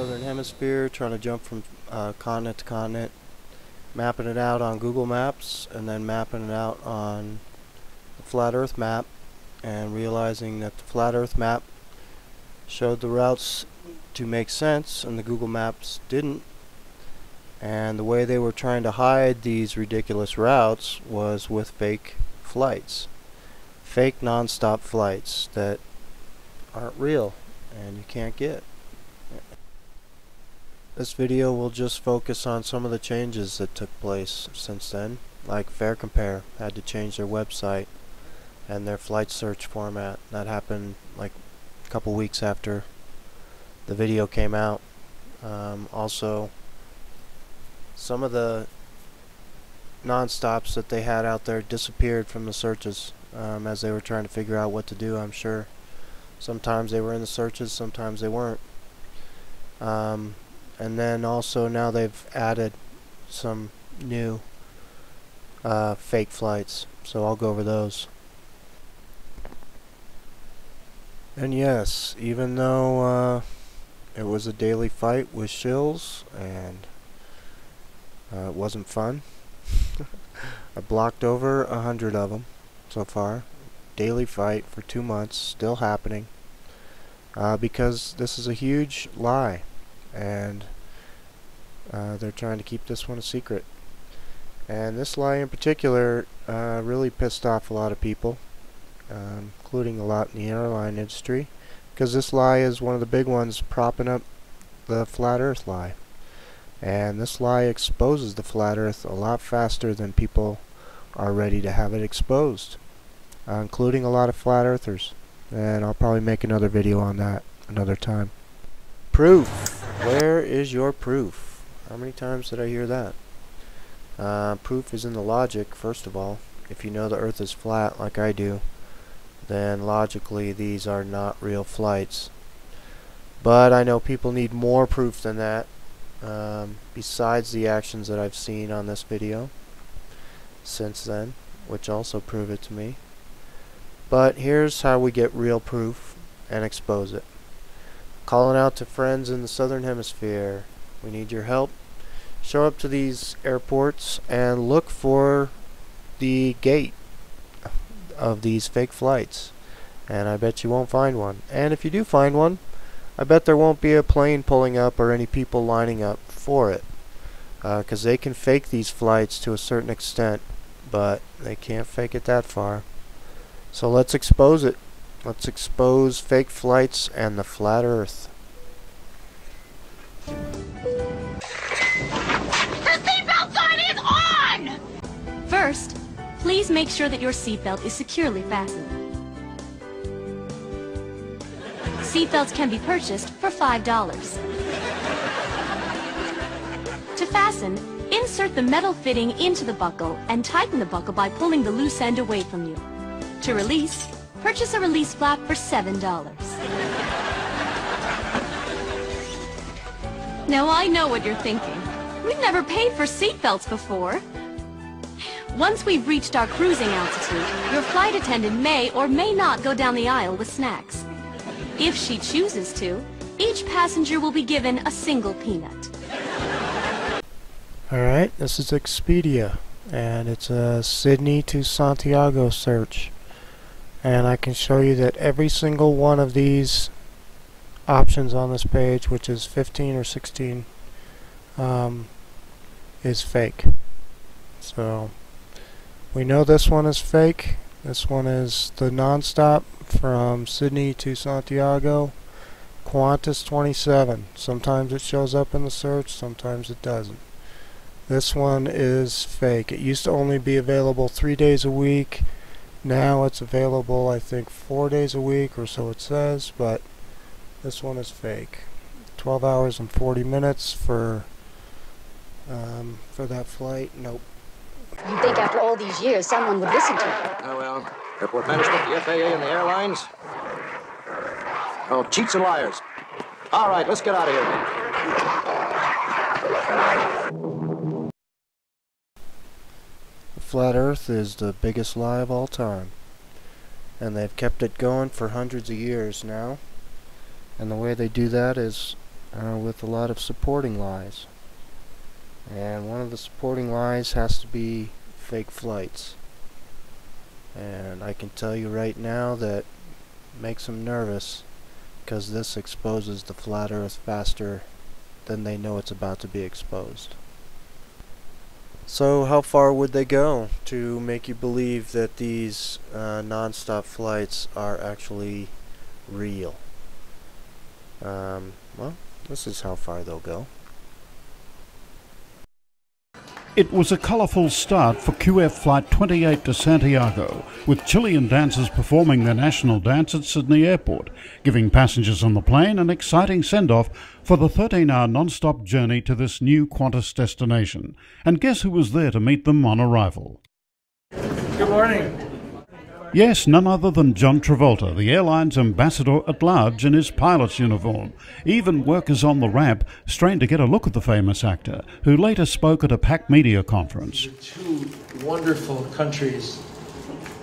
southern hemisphere, trying to jump from uh, continent to continent, mapping it out on Google Maps, and then mapping it out on the flat Earth map, and realizing that the flat Earth map showed the routes to make sense, and the Google Maps didn't. And the way they were trying to hide these ridiculous routes was with fake flights. Fake non-stop flights that aren't real and you can't get. This video will just focus on some of the changes that took place since then. Like FareCompare had to change their website and their flight search format. That happened like a couple weeks after the video came out. Um, also, some of the non-stops that they had out there disappeared from the searches um, as they were trying to figure out what to do, I'm sure. Sometimes they were in the searches, sometimes they weren't. Um, and then also now they've added some new uh, fake flights, so I'll go over those. And yes, even though uh, it was a daily fight with shills and uh, it wasn't fun, I blocked over a hundred of them so far. Daily fight for two months, still happening, uh, because this is a huge lie, and uh, they're trying to keep this one a secret. And this lie in particular uh, really pissed off a lot of people, um, including a lot in the airline industry, because this lie is one of the big ones propping up the flat earth lie. And this lie exposes the flat earth a lot faster than people are ready to have it exposed uh, including a lot of flat earthers. And I'll probably make another video on that another time. Proof! Where is your proof? How many times did I hear that? Uh, proof is in the logic, first of all. If you know the earth is flat, like I do, then logically these are not real flights. But I know people need more proof than that, um, besides the actions that I've seen on this video since then, which also prove it to me. But here's how we get real proof and expose it. Calling out to friends in the southern hemisphere. We need your help. Show up to these airports and look for the gate of these fake flights. And I bet you won't find one. And if you do find one, I bet there won't be a plane pulling up or any people lining up for it. Because uh, they can fake these flights to a certain extent, but they can't fake it that far. So let's expose it. Let's expose fake flights and the flat earth. The seatbelt sign is on! First, please make sure that your seatbelt is securely fastened. Seatbelts can be purchased for $5. To fasten, insert the metal fitting into the buckle and tighten the buckle by pulling the loose end away from you. To release, purchase a release flap for $7. Now I know what you're thinking. We've never paid for seatbelts before. Once we've reached our cruising altitude, your flight attendant may or may not go down the aisle with snacks. If she chooses to, each passenger will be given a single peanut. Alright, this is Expedia, and it's a Sydney to Santiago search and I can show you that every single one of these options on this page which is 15 or 16 um, is fake. So we know this one is fake. This one is the non-stop from Sydney to Santiago. Qantas 27 sometimes it shows up in the search sometimes it doesn't. This one is fake. It used to only be available three days a week now it's available, I think, four days a week or so it says, but this one is fake. 12 hours and 40 minutes for um, for that flight. Nope. You'd think after all these years someone would listen to you. Oh, well, airport management, the FAA, and the airlines. Oh, cheats and liars. All right, let's get out of here. Flat earth is the biggest lie of all time. And they've kept it going for hundreds of years now. And the way they do that is uh, with a lot of supporting lies. And one of the supporting lies has to be fake flights. And I can tell you right now that makes them nervous because this exposes the flat earth faster than they know it's about to be exposed. So how far would they go to make you believe that these uh, non-stop flights are actually real? Um, well, this is how far they'll go. It was a colourful start for QF Flight 28 to Santiago, with Chilean dancers performing their national dance at Sydney Airport, giving passengers on the plane an exciting send off for the 13 hour non stop journey to this new Qantas destination. And guess who was there to meet them on arrival? Good morning. Yes, none other than John Travolta, the airline's ambassador at large in his pilot's uniform. Even workers on the ramp strained to get a look at the famous actor, who later spoke at a packed media conference. Two wonderful countries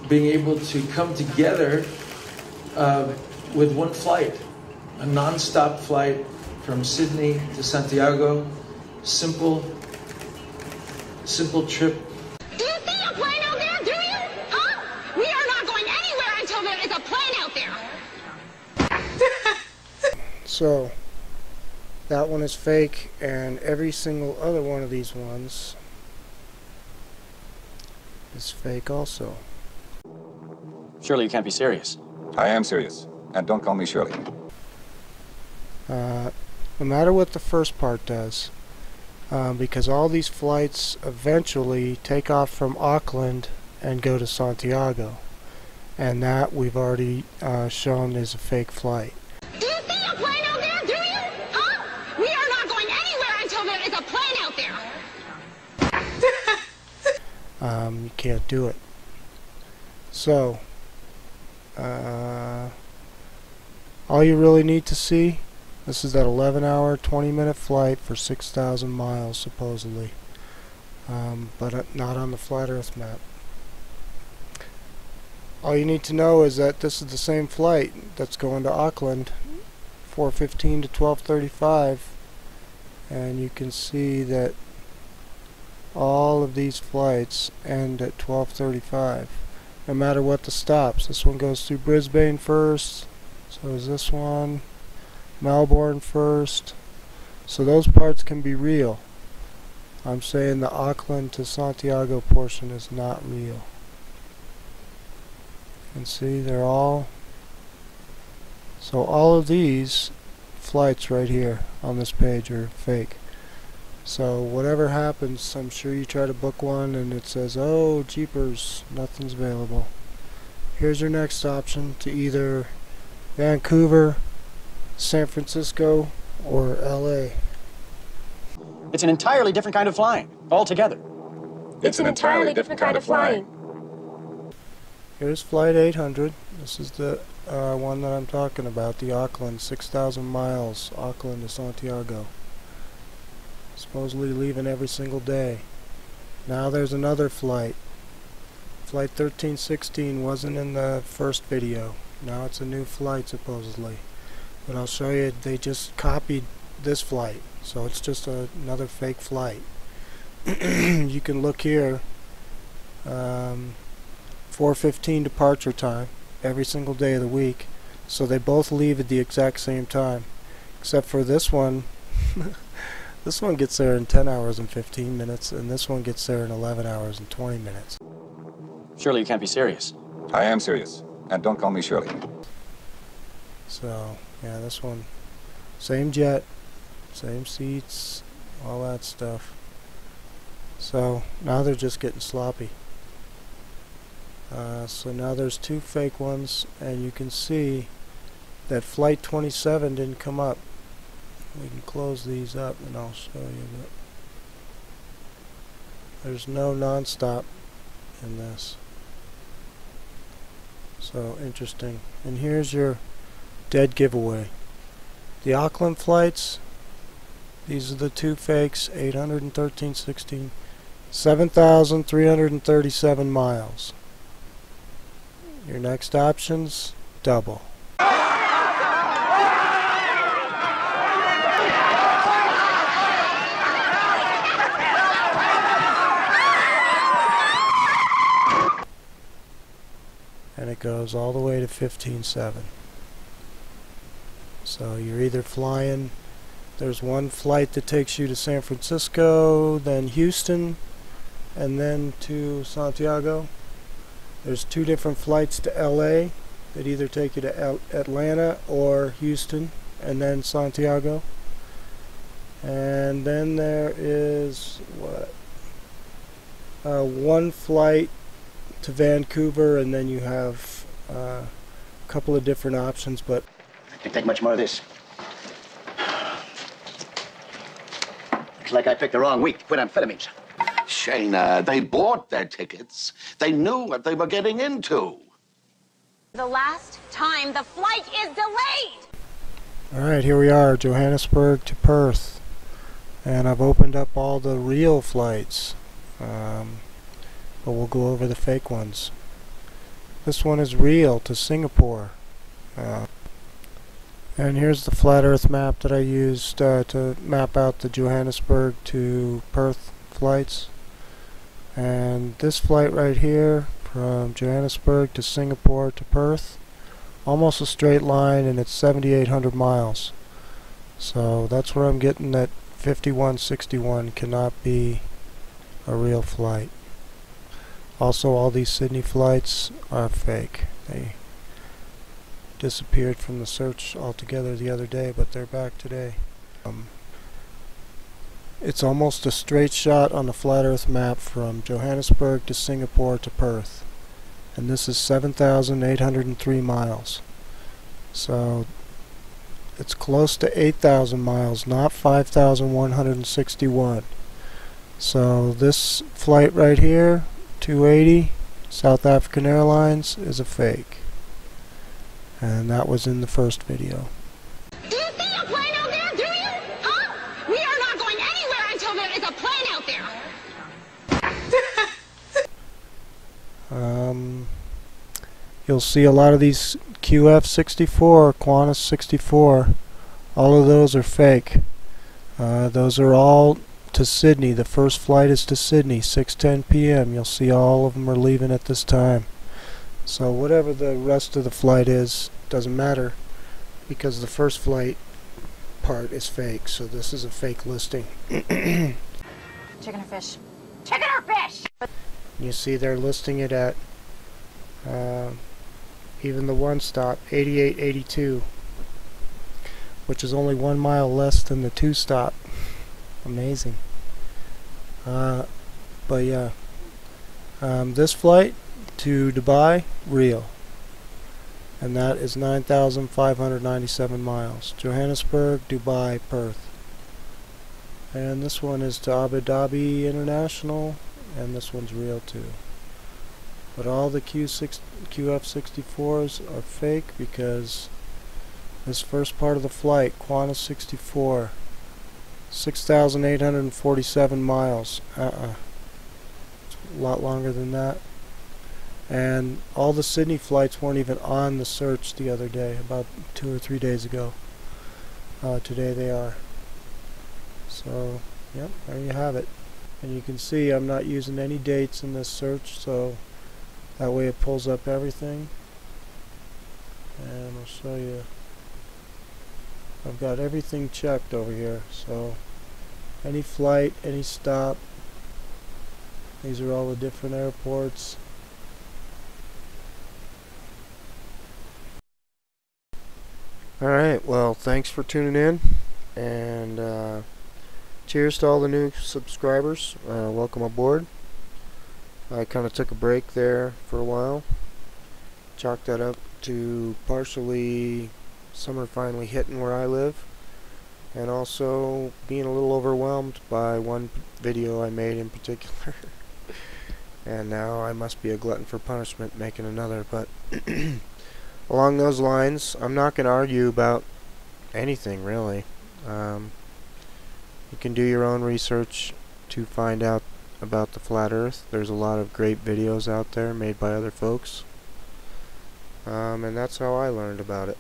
being able to come together uh, with one flight, a non-stop flight from Sydney to Santiago. Simple, simple trip Do you see a plane So, that one is fake, and every single other one of these ones is fake also. Surely you can't be serious. I am serious. And don't call me Shirley. Uh, no matter what the first part does, um, because all these flights eventually take off from Auckland and go to Santiago. And that we've already uh, shown is a fake flight. Um, you can't do it. So, uh, all you really need to see, this is that 11 hour, 20 minute flight for 6,000 miles, supposedly. Um, but uh, not on the flat earth map. All you need to know is that this is the same flight that's going to Auckland, 415 to 1235, and you can see that all of these flights end at 1235 no matter what the stops this one goes through Brisbane first so is this one Melbourne first. So those parts can be real. I'm saying the Auckland to Santiago portion is not real. And see they're all so all of these flights right here on this page are fake so whatever happens, I'm sure you try to book one and it says, oh, jeepers, nothing's available. Here's your next option to either Vancouver, San Francisco, or LA. It's an entirely different kind of flying, altogether. It's, an, entirely different kind of flying. Here's Flight 800. This is the uh, one that I'm talking about, the Auckland, 6,000 miles, Auckland to Santiago. Supposedly leaving every single day. Now there's another flight. Flight 1316 wasn't in the first video. Now it's a new flight supposedly. But I'll show you, they just copied this flight. So it's just a, another fake flight. you can look here. Um, 4.15 departure time every single day of the week. So they both leave at the exact same time. Except for this one. This one gets there in 10 hours and 15 minutes, and this one gets there in 11 hours and 20 minutes. Surely you can't be serious. I am serious. And don't call me Shirley. So, yeah, this one, same jet, same seats, all that stuff. So, now they're just getting sloppy. Uh, so now there's two fake ones, and you can see that Flight 27 didn't come up. We can close these up and I'll show you that there's no non-stop in this. So interesting. And here's your dead giveaway. The Auckland flights, these are the two fakes, 813 16, 7,337 miles. Your next options, double. It goes all the way to 15.7. So you're either flying, there's one flight that takes you to San Francisco, then Houston, and then to Santiago. There's two different flights to LA that either take you to Al Atlanta or Houston and then Santiago. And then there is what? Uh, one flight to Vancouver, and then you have uh, a couple of different options. But I can't take much more of this. Looks like I picked the wrong week to quit amphetamines. Shayna, they bought their tickets. They knew what they were getting into. The last time the flight is delayed. all right, here we are, Johannesburg to Perth, and I've opened up all the real flights, um, but we'll go over the fake ones. This one is real to Singapore. Uh, and here's the flat earth map that I used uh, to map out the Johannesburg to Perth flights. And this flight right here from Johannesburg to Singapore to Perth, almost a straight line and it's 7,800 miles. So that's where I'm getting that 5161 cannot be a real flight. Also all these Sydney flights are fake. They disappeared from the search altogether the other day, but they're back today. Um, it's almost a straight shot on the flat earth map from Johannesburg to Singapore to Perth. And this is 7,803 miles. So it's close to 8,000 miles, not 5,161. So this flight right here, 280, South African Airlines, is a fake. And that was in the first video. Do you see a plane out there? Do you? Huh? We are not going anywhere until there is a plane out there. Um, you'll see a lot of these QF64, Qantas 64, all of those are fake. Uh, those are all to Sydney. The first flight is to Sydney, 6:10 p.m. You'll see all of them are leaving at this time. So whatever the rest of the flight is, doesn't matter because the first flight part is fake. So this is a fake listing. Chicken or fish? Chicken or fish? You see they're listing it at uh, even the one stop 8882 which is only one mile less than the two stop amazing. Uh, but yeah. Um, this flight to Dubai real. And that is 9,597 miles. Johannesburg Dubai Perth. And this one is to Abu Dhabi International and this one's real too. But all the Q6 QF64s are fake because this first part of the flight Qantas 64 6,847 miles. Uh-uh. A lot longer than that. And all the Sydney flights weren't even on the search the other day about two or three days ago. Uh, today they are. So yep there you have it. And you can see I'm not using any dates in this search so that way it pulls up everything. And I'll show you I've got everything checked over here so any flight any stop these are all the different airports. Alright well thanks for tuning in and uh, cheers to all the new subscribers uh, welcome aboard. I kind of took a break there for a while chalked that up to partially summer finally hitting where I live. And also being a little overwhelmed by one video I made in particular. And now I must be a glutton for punishment making another but along those lines I'm not going to argue about anything really. Um, you can do your own research to find out about the flat earth. There's a lot of great videos out there made by other folks. Um, and that's how I learned about it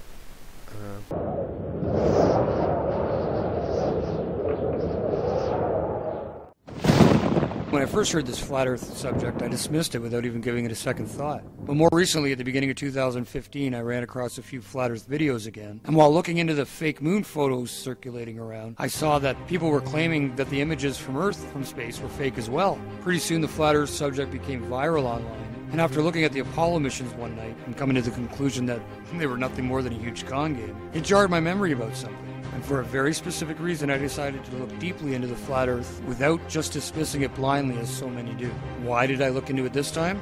When I first heard this flat earth subject, I dismissed it without even giving it a second thought. But more recently, at the beginning of 2015, I ran across a few flat earth videos again. And while looking into the fake moon photos circulating around, I saw that people were claiming that the images from Earth from space were fake as well. Pretty soon, the flat earth subject became viral online. And after looking at the Apollo missions one night and coming to the conclusion that they were nothing more than a huge con game, it jarred my memory about something. And for a very specific reason, I decided to look deeply into the flat earth without just dismissing it blindly as so many do. Why did I look into it this time?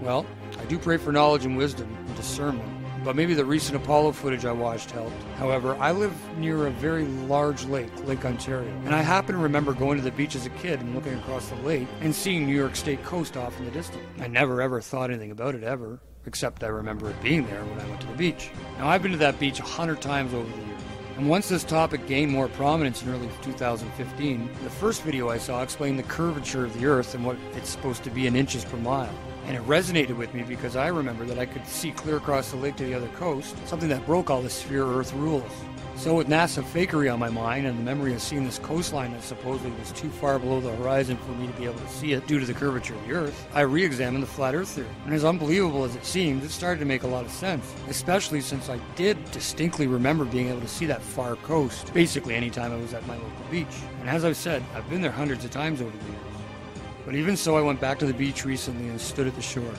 Well, I do pray for knowledge and wisdom and discernment, but maybe the recent Apollo footage I watched helped. However, I live near a very large lake, Lake Ontario, and I happen to remember going to the beach as a kid and looking across the lake and seeing New York State coast off in the distance. I never ever thought anything about it ever, except I remember it being there when I went to the beach. Now, I've been to that beach a hundred times over the years. And once this topic gained more prominence in early 2015, the first video I saw explained the curvature of the Earth and what it's supposed to be in inches per mile. And it resonated with me because I remember that I could see clear across the lake to the other coast, something that broke all the sphere Earth rules. So, with NASA fakery on my mind and the memory of seeing this coastline that supposedly was too far below the horizon for me to be able to see it due to the curvature of the Earth, I re examined the flat Earth theory. And as unbelievable as it seemed, it started to make a lot of sense, especially since I did distinctly remember being able to see that far coast basically anytime I was at my local beach. And as I've said, I've been there hundreds of times over the years. But even so, I went back to the beach recently and stood at the shore.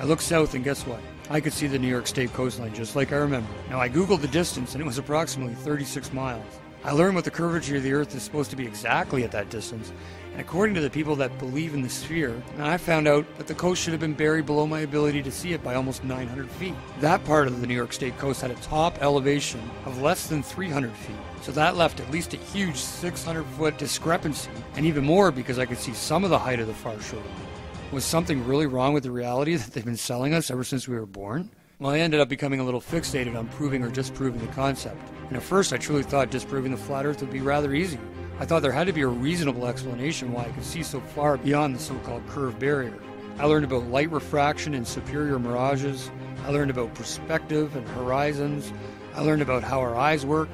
I looked south, and guess what? I could see the New York State coastline just like I remember. Now, I googled the distance, and it was approximately 36 miles. I learned what the curvature of the Earth is supposed to be exactly at that distance, and according to the people that believe in the sphere, I found out that the coast should have been buried below my ability to see it by almost 900 feet. That part of the New York State coast had a top elevation of less than 300 feet, so that left at least a huge 600 foot discrepancy, and even more because I could see some of the height of the far shore. Was something really wrong with the reality that they've been selling us ever since we were born? Well, I ended up becoming a little fixated on proving or disproving the concept. And at first, I truly thought disproving the flat Earth would be rather easy. I thought there had to be a reasonable explanation why I could see so far beyond the so called curve barrier. I learned about light refraction and superior mirages. I learned about perspective and horizons. I learned about how our eyes work.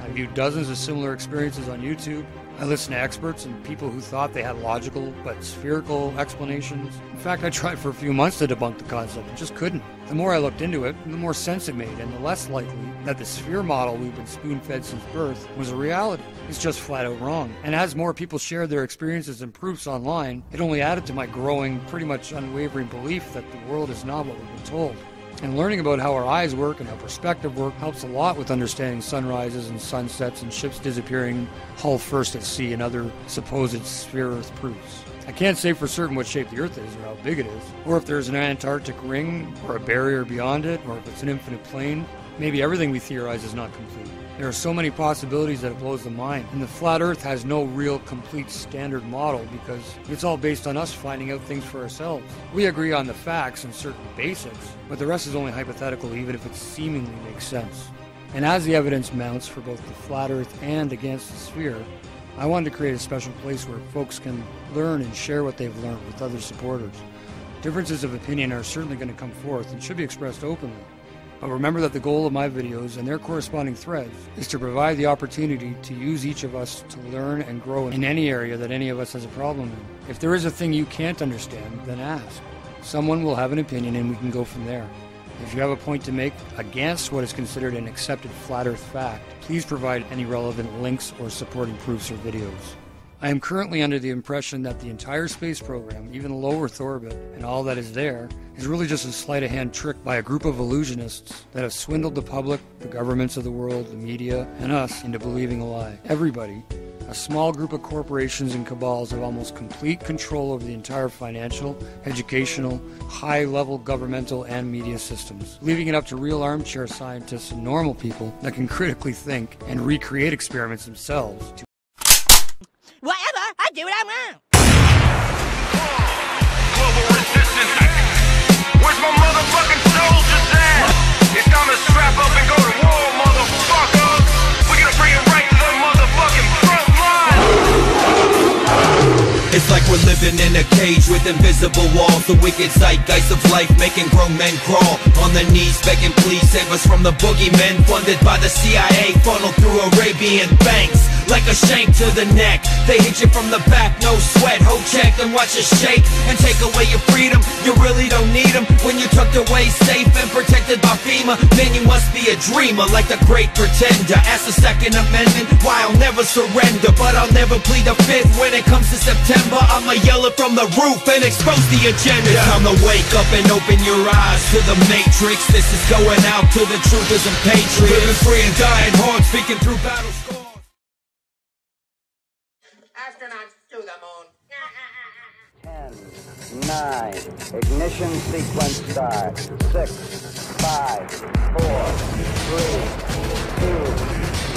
I viewed dozens of similar experiences on YouTube. I listened to experts and people who thought they had logical but spherical explanations. In fact, I tried for a few months to debunk the concept and just couldn't. The more I looked into it, the more sense it made, and the less likely that the sphere model we've been spoon fed since birth was a reality. It's just flat out wrong. And as more people shared their experiences and proofs online, it only added to my growing, pretty much unwavering belief that the world is not what we've been told. And learning about how our eyes work and how perspective work helps a lot with understanding sunrises and sunsets and ships disappearing hull first at sea and other supposed sphere Earth proofs. I can't say for certain what shape the Earth is or how big it is, or if there's an Antarctic ring or a barrier beyond it, or if it's an infinite plane. Maybe everything we theorize is not complete. There are so many possibilities that it blows the mind, and the flat Earth has no real complete standard model because it's all based on us finding out things for ourselves. We agree on the facts and certain basics, but the rest is only hypothetical even if it seemingly makes sense. And as the evidence mounts for both the flat Earth and against the sphere, I wanted to create a special place where folks can learn and share what they've learned with other supporters. Differences of opinion are certainly going to come forth and should be expressed openly. But remember that the goal of my videos and their corresponding threads is to provide the opportunity to use each of us to learn and grow in any area that any of us has a problem in. If there is a thing you can't understand, then ask. Someone will have an opinion and we can go from there. If you have a point to make against what is considered an accepted flat earth fact, please provide any relevant links or supporting proofs or videos. I am currently under the impression that the entire space program, even the low Earth orbit, and all that is there, is really just a sleight of hand trick by a group of illusionists that have swindled the public, the governments of the world, the media, and us into believing a lie. Everybody, a small group of corporations and cabals have almost complete control over the entire financial, educational, high level governmental, and media systems, leaving it up to real armchair scientists and normal people that can critically think and recreate experiments themselves Global resistance. Where's my motherfucking soldiers at? It's time to strap up and go to war, It's like we're living in a cage with invisible walls. The wicked zeitgeist of life making grown men crawl on their knees, begging, please save us from the boogeymen funded by the CIA, funneled through Arabian banks like a shank to the neck. They hit you from the back, no sweat. Ho check and watch us shake and take away your freedom. You really don't need them when you're tucked away safe and protected by FEMA. Then you must be a dreamer like the great pretender. Ask the Second Amendment, why I'll never surrender. But I'll never plead the fifth when it comes to September. I'ma yell it from the roof and expose the agenda. It's time to wake up and open your eyes to the matrix. This is going out to the truthers and patriots. Living free and dying hard, speaking through battle scars. Astronauts to the moon. Nine. Ignition sequence start. Six, five, four, three, two,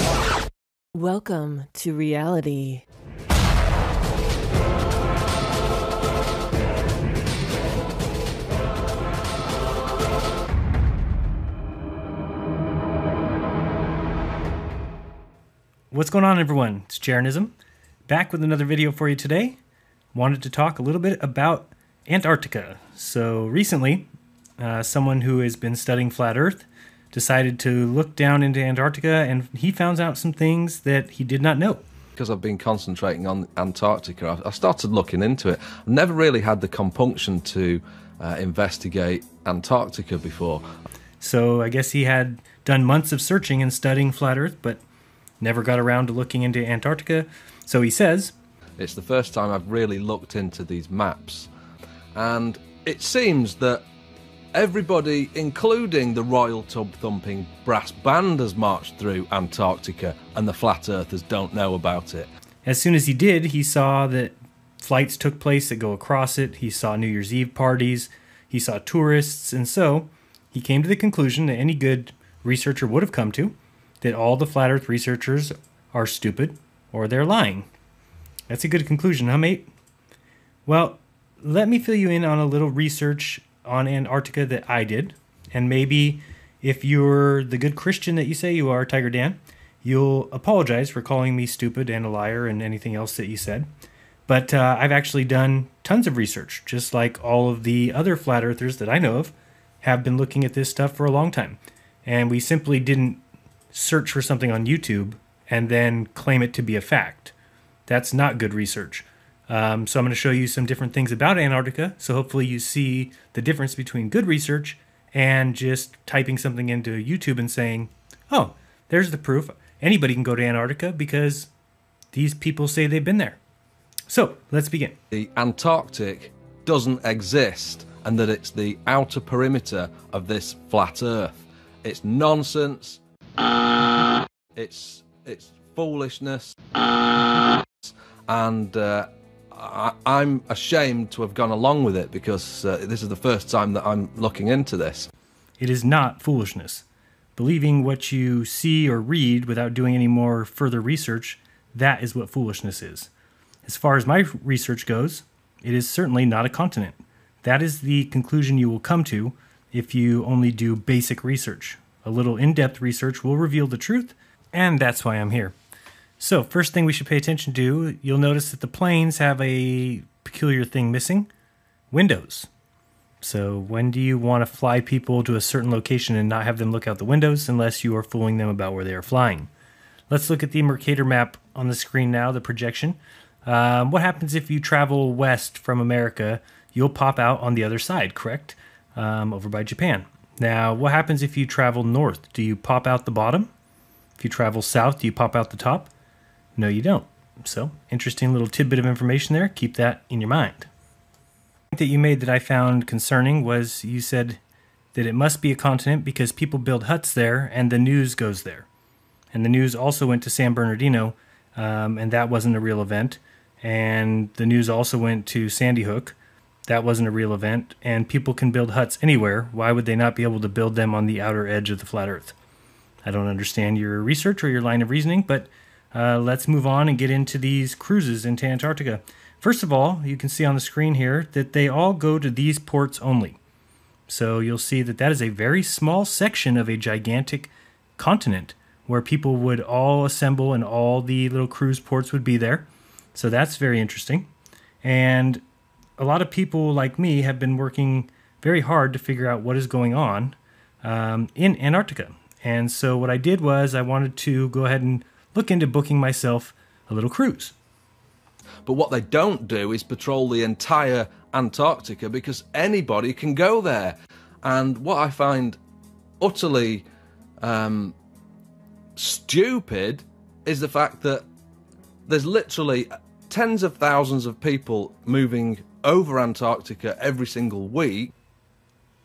one. Welcome to reality. What's going on, everyone? It's Jeranism, back with another video for you today. Wanted to talk a little bit about Antarctica. So, recently, uh, someone who has been studying flat Earth decided to look down into Antarctica and he found out some things that he did not know. because I've been concentrating on Antarctica, I I started looking into it. I've never really had the compunction to uh, investigate Antarctica before. So, I guess he had done months of searching and studying flat Earth, but never got around to looking into Antarctica. So, he says, It's the first time I've really looked into these maps, and it seems that everybody, including the Royal Tub Thumping Brass Band, has marched through Antarctica, and the flat earthers don't know about it. As soon as he did, he saw that flights took place that go across it. He saw New Year's Eve parties. He saw tourists. And so he came to the conclusion that any good researcher would have come to that all the flat earth researchers are stupid or they're lying. That's a good conclusion, huh, mate? Well, let me fill you in on a little research on Antarctica that I did. And maybe if you're the good Christian that you say you are, Tiger Dan, you'll apologize for calling me stupid and a liar and anything else that you said. But uh, I've actually done tons of research, just like all of the other flat earthers that I know of have been looking at this stuff for a long time. And we simply didn't search for something on YouTube and then claim it to be a fact. That's not good research. Um, so I'm going to show you some different things about Antarctica. So hopefully you see the difference between good research and just typing something into YouTube and saying, "Oh, there's the proof. Anybody can go to Antarctica because these people say they've been there." So let's begin. The Antarctic doesn't exist, and that it's the outer perimeter of this flat Earth. It's nonsense. It's it's foolishness, and uh, I, I'm ashamed to have gone along with it because uh, this is the first time that I'm looking into this. It is not foolishness. Believing what you see or read without doing any more further research, that is what foolishness is. As far as my research goes, it is certainly not a continent. That is the conclusion you will come to if you only do basic research. A little in depth research will reveal the truth, and that's why I'm here. So, first thing we should pay attention to, you'll notice that the planes have a peculiar thing missing windows. So, when do you want to fly people to a certain location and not have them look out the windows unless you are fooling them about where they are flying? Let's look at the Mercator map on the screen now, the projection. Um, what happens if you travel west from America? You'll pop out on the other side, correct? Um, over by Japan. Now, what happens if you travel north? Do you pop out the bottom? If you travel south, do you pop out the top? No, you don't. So, interesting little tidbit of information there. Keep that in your mind. that you made that I found concerning was you said that it must be a continent because people build huts there and the news goes there. And the news also went to San Bernardino, um, and that wasn't a real event. And the news also went to Sandy Hook. That wasn't a real event. And people can build huts anywhere. Why would they not be able to build them on the outer edge of the flat earth? I don't understand your research or your line of reasoning, but uh, let's move on and get into these cruises into Antarctica. First of all, you can see on the screen here that they all go to these ports only. So you'll see that that is a very small section of a gigantic continent where people would all assemble and all the little cruise ports would be there. So that's very interesting. And a lot of people like me have been working very hard to figure out what is going on um, in Antarctica. And so what I did was I wanted to go ahead and look into booking myself a little cruise. But what they don't do is patrol the entire Antarctica because anybody can go there. And what I find utterly um, stupid is the fact that there's literally tens of thousands of people moving over Antarctica every single week.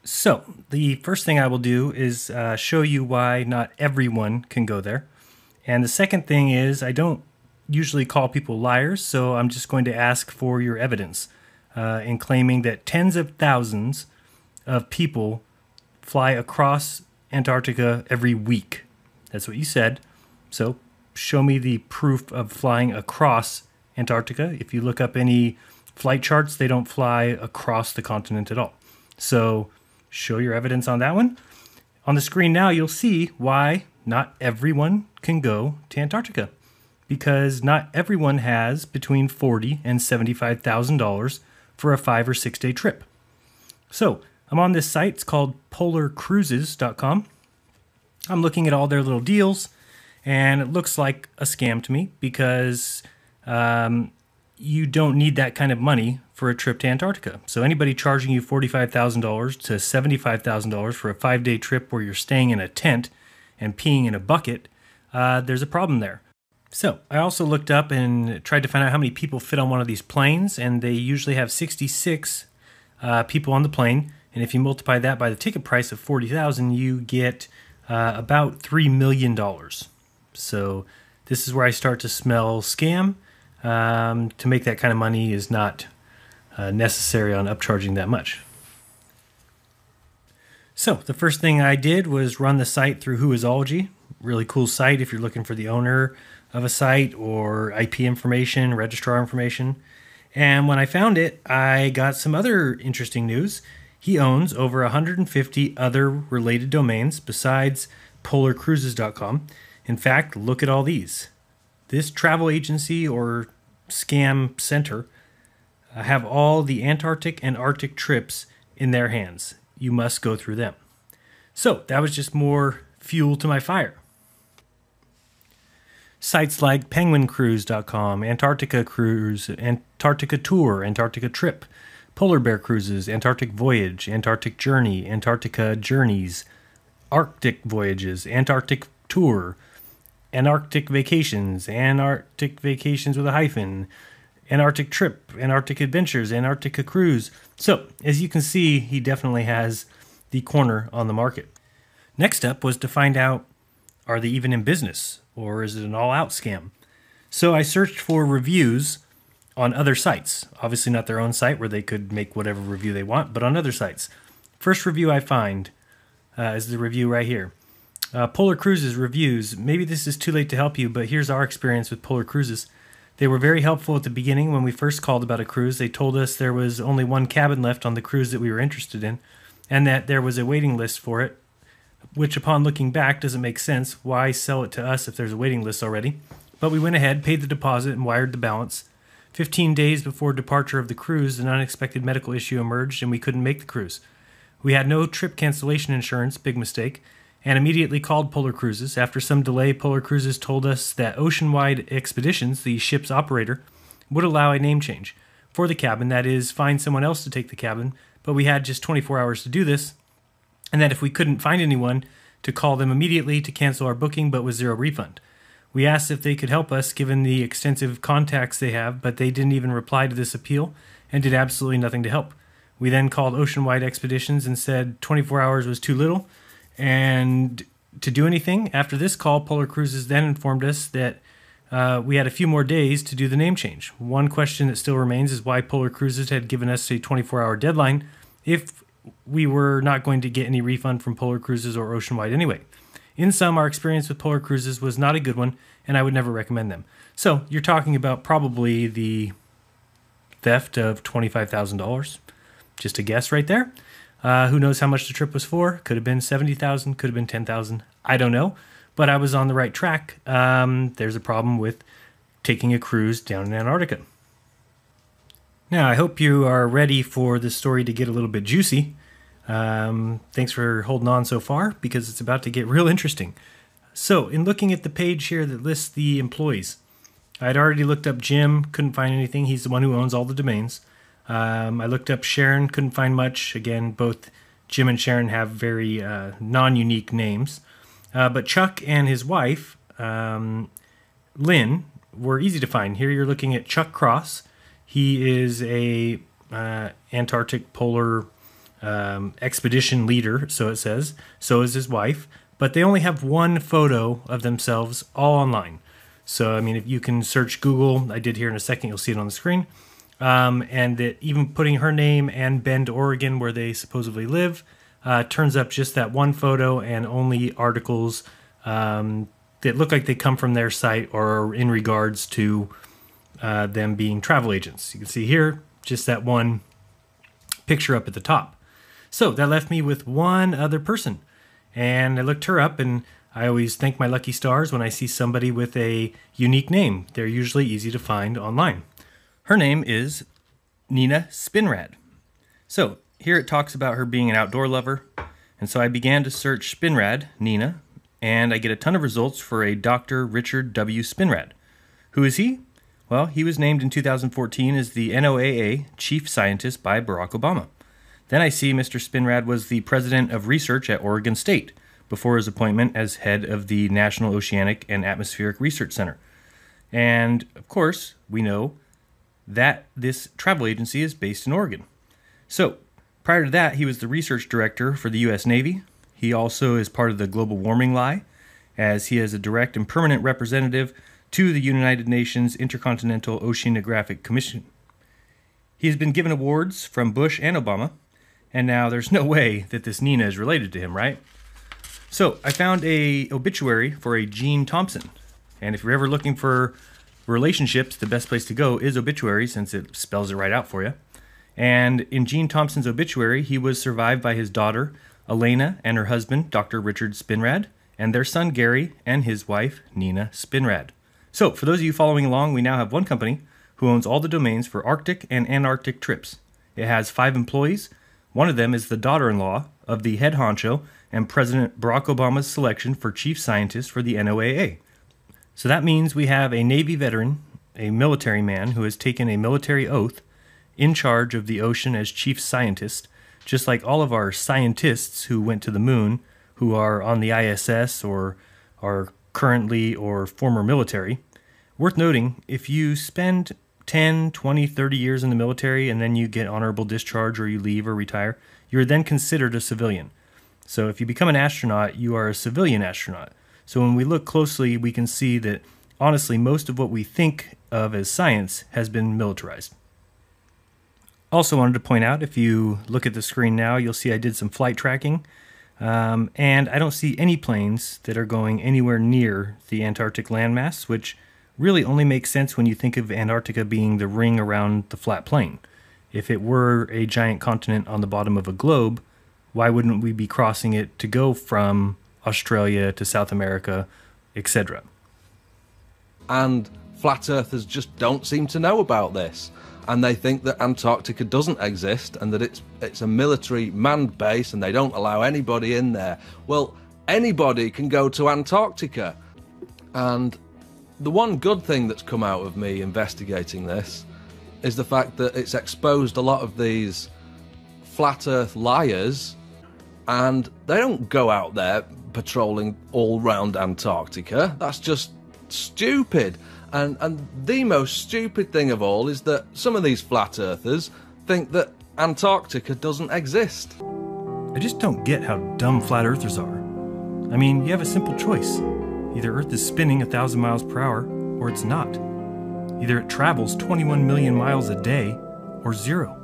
So, the first thing I will do is uh, show you why not everyone can go there. And the second thing is, I don't usually call people liars, so I'm just going to ask for your evidence uh, in claiming that tens of thousands of people fly across Antarctica every week. That's what you said. So, show me the proof of flying across Antarctica. If you look up any flight charts, they don't fly across the continent at all. So, show your evidence on that one. On the screen now, you'll see why not everyone can go to Antarctica. Because not everyone has between forty and seventy-five thousand dollars for a five or six day trip. So I'm on this site. It's called PolarCruises.com. I'm looking at all their little deals, and it looks like a scam to me because um, you don't need that kind of money for a trip to Antarctica. So anybody charging you $45,000 to $75,000 for a five day trip where you're staying in a tent and peeing in a bucket, uh, there's a problem there. So I also looked up and tried to find out how many people fit on one of these planes, and they usually have 66 uh, people on the plane. And if you multiply that by the ticket price of 40,000, you get uh, about $3 million. So this is where I start to smell scam. Um, to make that kind of money is not uh, necessary on upcharging that much. So the first thing I did was run the site through Whoisology. Really cool site if you're looking for the owner of a site or IP information, registrar information. And when I found it, I got some other interesting news. He owns over 150 other related domains besides polarcruises.com. In fact, look at all these. This travel agency or scam center uh, have all the Antarctic and Arctic trips in their hands. You must go through them. So that was just more fuel to my fire. Sites like penguincruise.com, Antarctica Cruise, Antarctica Tour, Antarctica Trip, Polar Bear Cruises, Antarctic Voyage, Antarctic Journey, Antarctica Journeys, Arctic Voyages, Antarctic Tour, Antarctic Vacations, Antarctic Vacations with a hyphen, Antarctic Trip, Antarctic Adventures, Antarctica Cruise. So, as you can see, he definitely has the corner on the market. Next up was to find out are they even in business or is it an all out scam? So I searched for reviews on other sites. Obviously, not their own site where they could make whatever review they want, but on other sites. First review I find uh, is the review right here. Uh, Polar Cruises reviews. Maybe this is too late to help you, but here's our experience with Polar Cruises. They were very helpful at the beginning when we first called about a cruise. They told us there was only one cabin left on the cruise that we were interested in, and that there was a waiting list for it, which, upon looking back, doesn't make sense. Why sell it to us if there's a waiting list already? But we went ahead, paid the deposit, and wired the balance. Fifteen days before departure of the cruise, an unexpected medical issue emerged, and we couldn't make the cruise. We had no trip cancellation insurance, big mistake, and immediately called Polar Cruises. After some delay, Polar Cruises told us that Oceanwide Expeditions, the ship's operator, would allow a name change for the cabin, that is, find someone else to take the cabin, but we had just 24 hours to do this, and that if we couldn't find anyone, to call them immediately to cancel our booking but with zero refund. We asked if they could help us given the extensive contacts they have, but they didn't even reply to this appeal and did absolutely nothing to help. We then called Oceanwide Expeditions and said 24 hours was too little and to do anything. After this call, Polar Cruises then informed us that uh, we had a few more days to do the name change. One question that still remains is why Polar Cruises had given us a 24 hour deadline if we were not going to get any refund from Polar Cruises or Oceanwide anyway. In sum, our experience with Polar Cruises was not a good one, and I would never recommend them. So, you're talking about probably the theft of $25,000. Just a guess right there. Uh, who knows how much the trip was for? Could have been 70,000, could have been 10,000. I don't know, but I was on the right track. Um, there's a problem with taking a cruise down in Antarctica. Now, I hope you are ready for this story to get a little bit juicy. Um, thanks for holding on so far because it's about to get real interesting. So, in looking at the page here that lists the employees, I'd already looked up Jim, couldn't find anything. He's the one who owns all the domains. Um, I looked up Sharon, couldn't find much. Again, both Jim and Sharon have very uh, non unique names. Uh, but Chuck and his wife, um, Lynn, were easy to find. Here you're looking at Chuck Cross. He is a uh, Antarctic polar um, expedition leader, so it says. So is his wife. But they only have one photo of themselves all online. So, I mean, if you can search Google, I did here in a second, you'll see it on the screen. Um, and that even putting her name and Bend, Oregon, where they supposedly live, uh, turns up just that one photo and only articles um, that look like they come from their site or in regards to uh, them being travel agents. You can see here just that one picture up at the top. So that left me with one other person. And I looked her up, and I always thank my lucky stars when I see somebody with a unique name. They're usually easy to find online. Her name is Nina Spinrad. So here it talks about her being an outdoor lover. And so I began to search Spinrad, Nina, and I get a ton of results for a Dr. Richard W. Spinrad. Who is he? Well, he was named in 2014 as the NOAA Chief Scientist by Barack Obama. Then I see Mr. Spinrad was the president of research at Oregon State before his appointment as head of the National Oceanic and Atmospheric Research Center. And of course, we know that this travel agency is based in Oregon. So, prior to that, he was the research director for the U.S. Navy. He also is part of the Global Warming Lie, as he is a direct and permanent representative to the United Nations Intercontinental Oceanographic Commission. He has been given awards from Bush and Obama, and now there's no way that this Nina is related to him, right? So I found a obituary for a Gene Thompson, and if you're ever looking for relationships, the best place to go is obituary since it spells it right out for you. And in Gene Thompson's obituary, he was survived by his daughter Elena and her husband Dr. Richard Spinrad, and their son Gary and his wife Nina Spinrad. So, for those of you following along, we now have one company who owns all the domains for Arctic and Antarctic trips. It has five employees. One of them is the daughter in law of the head honcho and President Barack Obama's selection for chief scientist for the NOAA. So that means we have a Navy veteran, a military man who has taken a military oath in charge of the ocean as chief scientist, just like all of our scientists who went to the moon, who are on the ISS or are currently or former military. Worth noting, if you spend 10, 20, 30 years in the military and then you get honorable discharge or you leave or retire, you're then considered a civilian. So if you become an astronaut, you are a civilian astronaut. So when we look closely, we can see that honestly, most of what we think of as science has been militarized. Also, wanted to point out if you look at the screen now, you'll see I did some flight tracking. Um, and I don't see any planes that are going anywhere near the Antarctic landmass, which really only makes sense when you think of Antarctica being the ring around the flat plane. If it were a giant continent on the bottom of a globe, why wouldn't we be crossing it to go from Australia to South America, etc.? And flat earthers just don't seem to know about this. And they think that Antarctica doesn't exist and that it's it's a military manned base and they don't allow anybody in there. Well, anybody can go to Antarctica. And the one good thing that's come out of me investigating this is the fact that it's exposed a lot of these flat earth liars and they don't go out there patrolling all round Antarctica. That's just stupid. And and the most stupid thing of all is that some of these flat earthers think that Antarctica doesn't exist. I just don't get how dumb flat earthers are. I mean, you have a simple choice. Either Earth is spinning a thousand miles per hour, or it's not. Either it travels 21 million miles a day, or zero.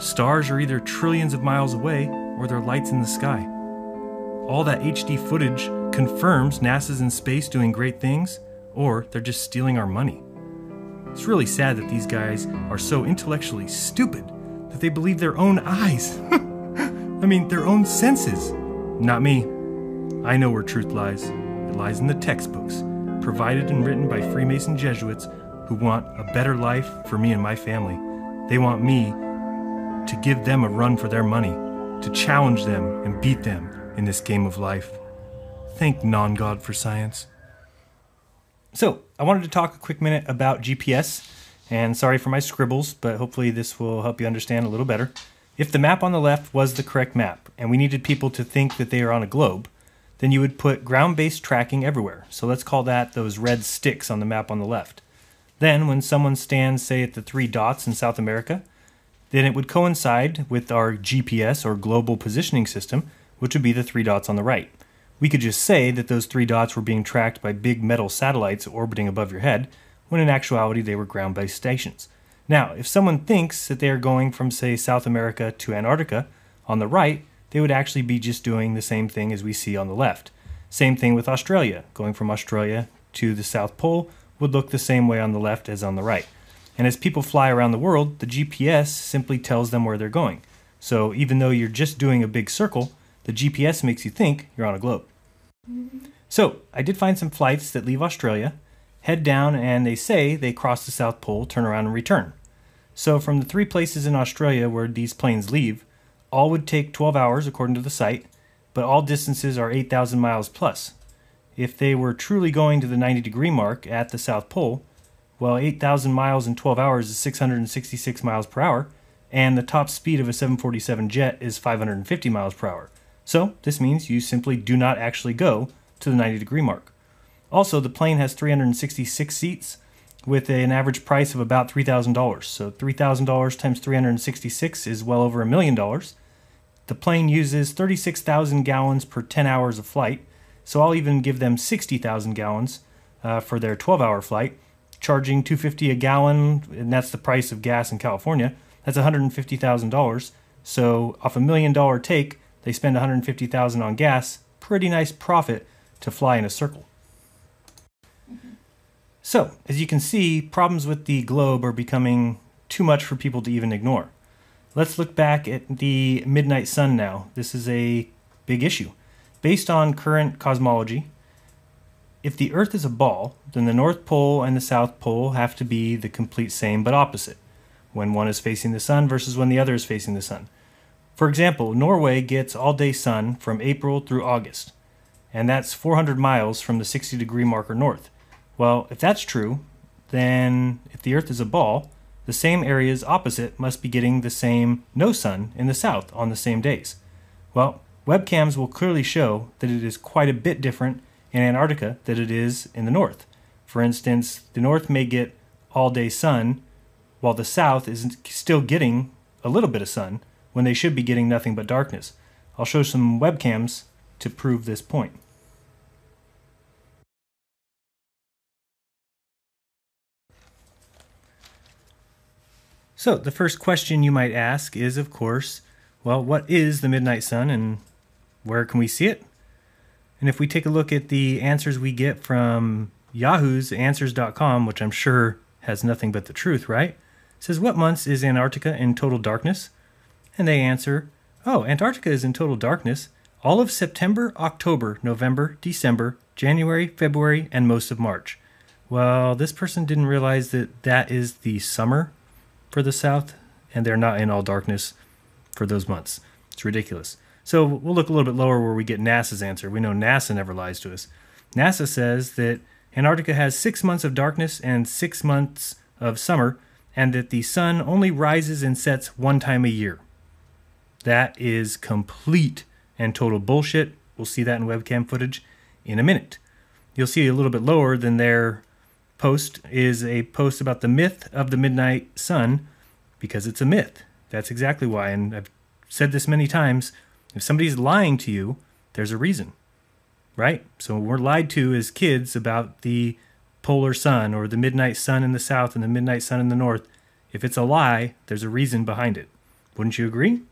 Stars are either trillions of miles away, or they're lights in the sky. All that HD footage confirms NASA's in space doing great things, or they're just stealing our money. It's really sad that these guys are so intellectually stupid that they believe their own eyes. I mean, their own senses. Not me. I know where truth lies. It lies in the textbooks, provided and written by Freemason Jesuits who want a better life for me and my family. They want me to give them a run for their money, to challenge them and beat them in this game of life. Thank non God for science. So, I wanted to talk a quick minute about GPS, and sorry for my scribbles, but hopefully this will help you understand a little better. If the map on the left was the correct map, and we needed people to think that they are on a globe, then you would put ground based tracking everywhere. So let's call that those red sticks on the map on the left. Then, when someone stands, say, at the three dots in South America, then it would coincide with our GPS or global positioning system, which would be the three dots on the right. We could just say that those three dots were being tracked by big metal satellites orbiting above your head, when in actuality they were ground based stations. Now, if someone thinks that they are going from, say, South America to Antarctica on the right, they would actually be just doing the same thing as we see on the left. Same thing with Australia. Going from Australia to the South Pole would look the same way on the left as on the right. And as people fly around the world, the GPS simply tells them where they're going. So even though you're just doing a big circle, the GPS makes you think you're on a globe. So I did find some flights that leave Australia, head down, and they say they cross the South Pole, turn around, and return. So from the three places in Australia where these planes leave, all would take 12 hours according to the site, but all distances are 8,000 miles plus. If they were truly going to the 90 degree mark at the South Pole, well, 8,000 miles in 12 hours is 666 miles per hour, and the top speed of a 747 jet is 550 miles per hour. So, this means you simply do not actually go to the 90 degree mark. Also, the plane has 366 seats with an average price of about $3,000. So, $3,000 times 366 is well over a million dollars. The plane uses 36,000 gallons per 10 hours of flight, so I'll even give them 60,000 gallons uh, for their 12 hour flight, charging 250 a gallon, and that's the price of gas in California. That's $150,000. So, off a million dollar take, they spend 150,000 on gas. Pretty nice profit to fly in a circle. Mm-hmm. So, as you can see, problems with the globe are becoming too much for people to even ignore. Let's look back at the midnight sun now. This is a big issue. Based on current cosmology, if the Earth is a ball, then the North Pole and the South Pole have to be the complete same but opposite, when one is facing the sun versus when the other is facing the sun. For example, Norway gets all day sun from April through August, and that's 400 miles from the 60 degree marker north. Well, if that's true, then if the Earth is a ball, the same areas opposite must be getting the same no sun in the south on the same days. Well, webcams will clearly show that it is quite a bit different in Antarctica than it is in the north. For instance, the north may get all day sun, while the south is still getting a little bit of sun when they should be getting nothing but darkness. I'll show some webcams to prove this point. So, the first question you might ask is, of course, well, what is the midnight sun and where can we see it? And if we take a look at the answers we get from Yahoo's Answers.com, which I'm sure has nothing but the truth, right? Says, What months is Antarctica in total darkness? And they answer, Oh, Antarctica is in total darkness all of September, October, November, December, January, February, and most of March. Well, this person didn't realize that that is the summer for the South, and they're not in all darkness for those months. It's ridiculous. So we'll look a little bit lower where we get NASA's answer. We know NASA never lies to us. NASA says that Antarctica has six months of darkness and six months of summer, and that the sun only rises and sets one time a year. That is complete and total bullshit. We'll see that in webcam footage in a minute. You'll see a little bit lower than their post is a post about the myth of the midnight sun because it's a myth. That's exactly why. And I've said this many times. If somebody's lying to you, there's a reason, right? So we're lied to as kids about the polar sun or the midnight sun in the south and the midnight sun in the north. If it's a lie, there's a reason behind it. Wouldn't you agree?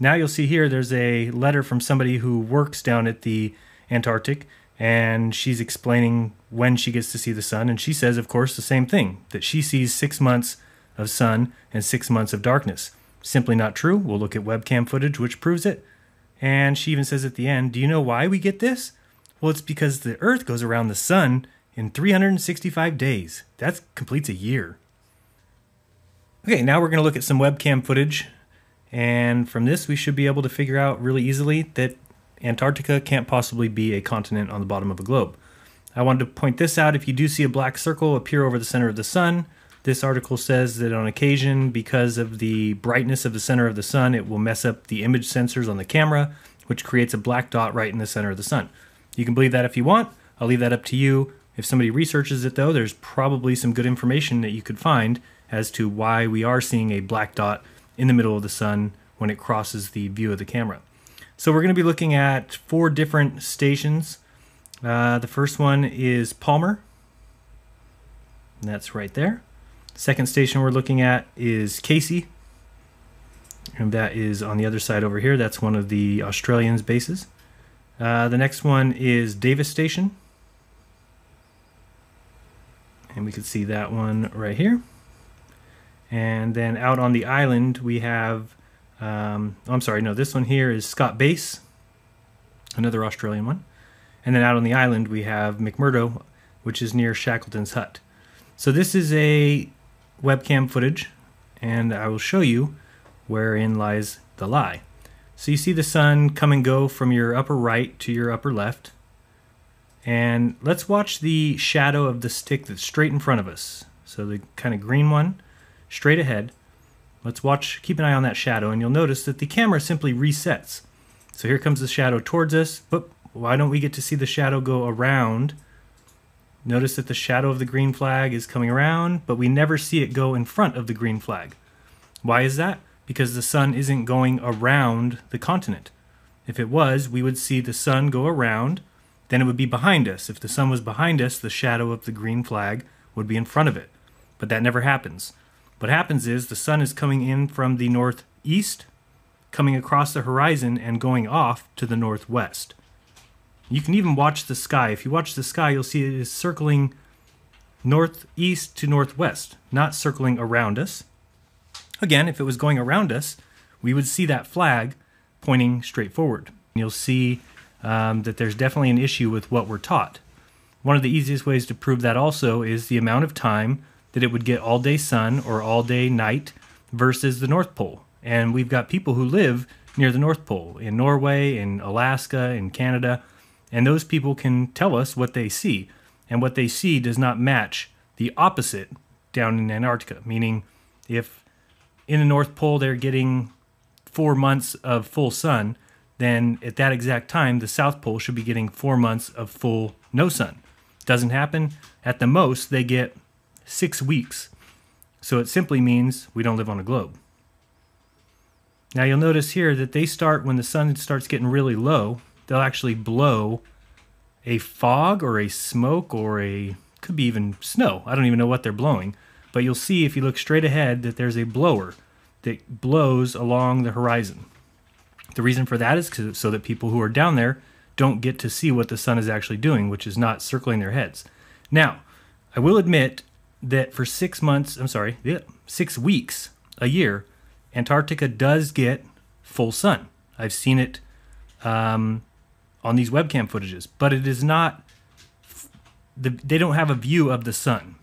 Now you'll see here there's a letter from somebody who works down at the Antarctic and she's explaining when she gets to see the sun and she says of course the same thing that she sees 6 months of sun and 6 months of darkness. Simply not true. We'll look at webcam footage which proves it. And she even says at the end, "Do you know why we get this?" Well, it's because the earth goes around the sun in 365 days. That completes a year. Okay, now we're going to look at some webcam footage. And from this, we should be able to figure out really easily that Antarctica can't possibly be a continent on the bottom of a globe. I wanted to point this out. If you do see a black circle appear over the center of the sun, this article says that on occasion, because of the brightness of the center of the sun, it will mess up the image sensors on the camera, which creates a black dot right in the center of the sun. You can believe that if you want. I'll leave that up to you. If somebody researches it, though, there's probably some good information that you could find as to why we are seeing a black dot in the middle of the sun when it crosses the view of the camera. So we're going to be looking at four different stations. Uh, the first one is Palmer. And that's right there. Second station we're looking at is Casey. And that is on the other side over here. That's one of the Australians' bases. Uh, the next one is Davis Station. And we can see that one right here. And then out on the island, we have, um, oh, I'm sorry, no, this one here is Scott Base, another Australian one. And then out on the island, we have McMurdo, which is near Shackleton's Hut. So this is a webcam footage, and I will show you wherein lies the lie. So you see the sun come and go from your upper right to your upper left. And let's watch the shadow of the stick that's straight in front of us. So the kind of green one, straight ahead. Let's watch, keep an eye on that shadow, and you'll notice that the camera simply resets. So here comes the shadow towards us. But why don't we get to see the shadow go around? Notice that the shadow of the green flag is coming around, but we never see it go in front of the green flag. Why is that? Because the sun isn't going around the continent. If it was, we would see the sun go around, then it would be behind us. If the sun was behind us, the shadow of the green flag would be in front of it. But that never happens. What happens is the sun is coming in from the northeast, coming across the horizon, and going off to the northwest. You can even watch the sky. If you watch the sky, you'll see it is circling northeast to northwest, not circling around us. Again, if it was going around us, we would see that flag pointing straight forward. You'll see um, that there's definitely an issue with what we're taught. One of the easiest ways to prove that also is the amount of time that it would get all day sun or all day night versus the North Pole. And we've got people who live near the North Pole in Norway, in Alaska, in Canada, and those people can tell us what they see. And what they see does not match the opposite down in Antarctica, meaning if in the North Pole they're getting four months of full sun, then at that exact time, the South Pole should be getting four months of full no sun. Doesn't happen. At the most, they get six weeks. So it simply means we don't live on a globe. Now you'll notice here that they start when the sun starts getting really low, they'll actually blow a fog or a smoke or a could be even snow. I don't even know what they're blowing, but you'll see if you look straight ahead that there's a blower that blows along the horizon. The reason for that is so that people who are down there don't get to see what the sun is actually doing, which is not circling their heads. Now, I will admit that for six months, I'm sorry, yeah, six weeks a year, Antarctica does get full sun. I've seen it um, on these webcam footages, but it is not. The, they don't have a view of the sun,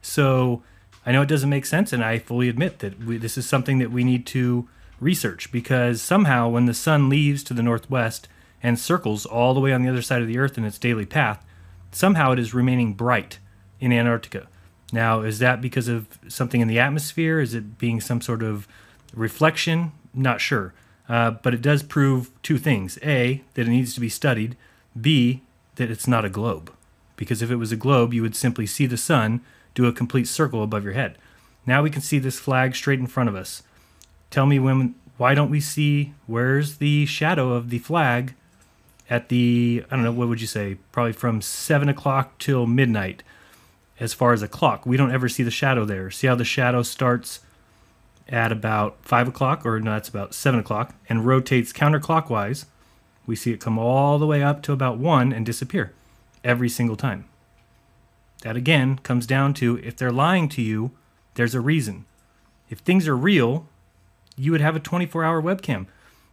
so I know it doesn't make sense, and I fully admit that we, this is something that we need to research because somehow when the sun leaves to the northwest and circles all the way on the other side of the earth in its daily path, somehow it is remaining bright in Antarctica. Now, is that because of something in the atmosphere? Is it being some sort of reflection? Not sure. Uh, but it does prove two things A, that it needs to be studied, B, that it's not a globe. Because if it was a globe, you would simply see the sun do a complete circle above your head. Now we can see this flag straight in front of us. Tell me when, why don't we see, where's the shadow of the flag at the, I don't know, what would you say, probably from 7 o'clock till midnight as far as a clock. We don't ever see the shadow there. See how the shadow starts at about 5 o'clock, or no, that's about 7 o'clock, and rotates counterclockwise. We see it come all the way up to about 1 and disappear every single time. That again comes down to if they're lying to you, there's a reason. If things are real, you would have a 24 hour webcam.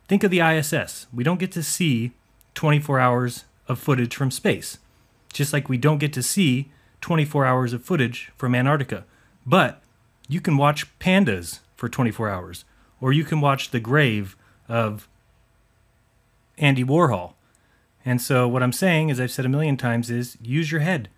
Think of the ISS. We don't get to see 24 hours of footage from space, just like we don't get to see 24 hours of footage from Antarctica. But you can watch pandas for 24 hours, or you can watch the grave of Andy Warhol. And so, what I'm saying, as I've said a million times, is use your head.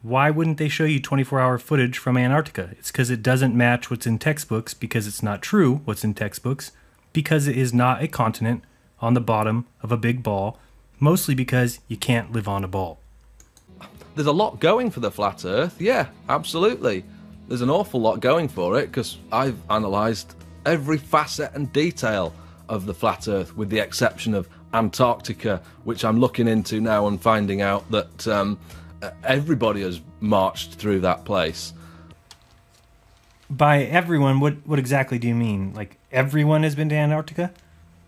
Why wouldn't they show you 24 hour footage from Antarctica? It's because it doesn't match what's in textbooks, because it's not true what's in textbooks, because it is not a continent on the bottom of a big ball, mostly because you can't live on a ball. There's a lot going for the flat Earth. Yeah, absolutely. There's an awful lot going for it because I've analysed every facet and detail of the flat Earth, with the exception of Antarctica, which I'm looking into now and finding out that um, everybody has marched through that place. By everyone, what what exactly do you mean? Like everyone has been to Antarctica?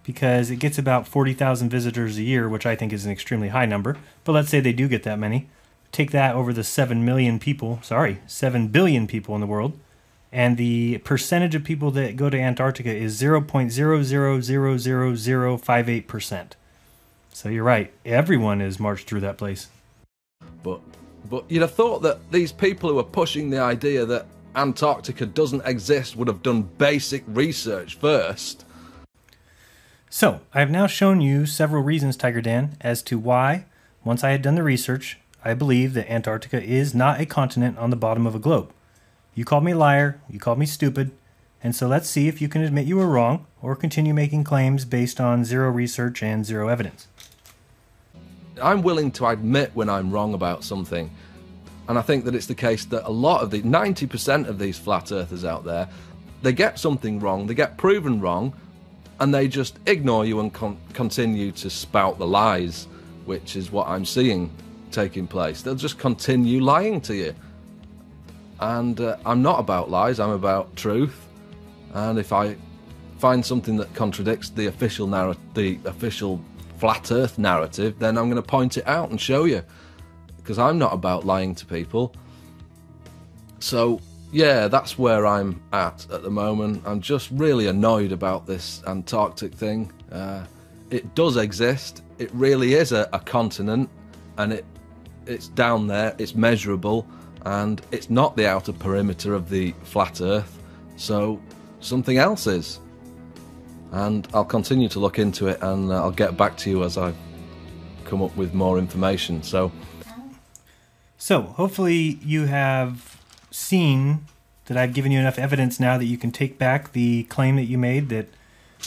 Because it gets about 40,000 visitors a year, which I think is an extremely high number. But let's say they do get that many. Take that over the 7 million people, sorry, 7 billion people in the world. And the percentage of people that go to Antarctica is 0.0000058%. So you're right. Everyone is marched through that place. But but you'd have thought that these people who are pushing the idea that Antarctica doesn't exist would have done basic research first. So, I have now shown you several reasons, Tiger Dan, as to why, once I had done the research, I believe that Antarctica is not a continent on the bottom of a globe. You called me a liar, you called me stupid, and so let's see if you can admit you were wrong or continue making claims based on zero research and zero evidence. I'm willing to admit when I'm wrong about something. And I think that it's the case that a lot of the 90% of these flat earthers out there, they get something wrong, they get proven wrong, and they just ignore you and con- continue to spout the lies, which is what I'm seeing taking place. They'll just continue lying to you. And uh, I'm not about lies, I'm about truth. And if I find something that contradicts the official narrative, the official flat earth narrative, then I'm going to point it out and show you. Because I'm not about lying to people. So, yeah, that's where I'm at at the moment. I'm just really annoyed about this Antarctic thing. Uh, it does exist. It really is a, a continent, and it it's down there. It's measurable, and it's not the outer perimeter of the flat Earth. So something else is and I'll continue to look into it and uh, I'll get back to you as I come up with more information. So, so hopefully you have seen that I've given you enough evidence now that you can take back the claim that you made that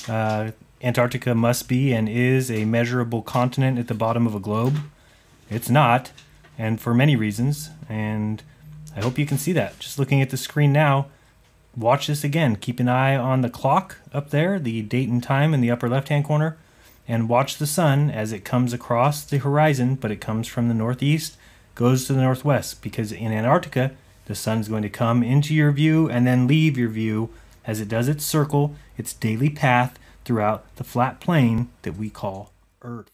uh, Antarctica must be and is a measurable continent at the bottom of a globe. It's not, and for many reasons. And I hope you can see that. Just looking at the screen now, watch this again. Keep an eye on the clock up there, the date and time in the upper left hand corner, and watch the sun as it comes across the horizon, but it comes from the northeast, goes to the northwest, because in Antarctica, the sun is going to come into your view and then leave your view as it does its circle, its daily path throughout the flat plane that we call Earth.